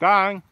Gang.